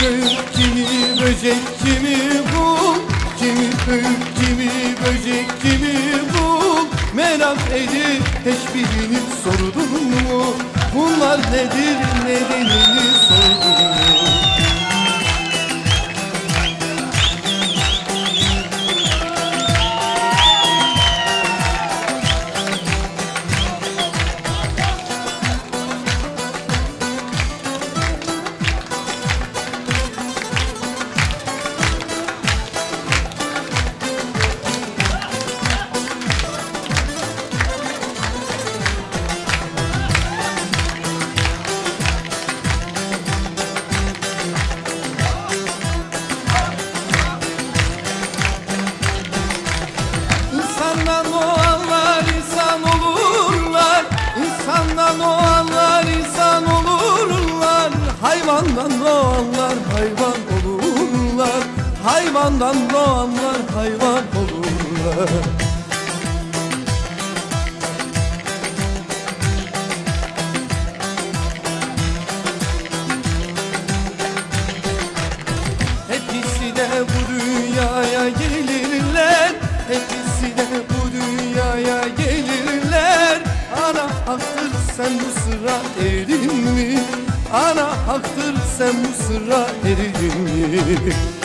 Büyük, kimi böcek, kimi bul Kimi büyük, kimi böcek, kimi bul Merak edip hiçbirini sordun mu? Bunlar nedir, nedenini Hayvandan doğanlar hayvan olurlar. Hayvandan doğanlar hayvan olurlar. Hepsi de bu dünyaya gelirler. Hepsi de bu dünyaya gelirler. Ana haktır sen bu sıra erin mi? Ana haktır sen bu sıra erin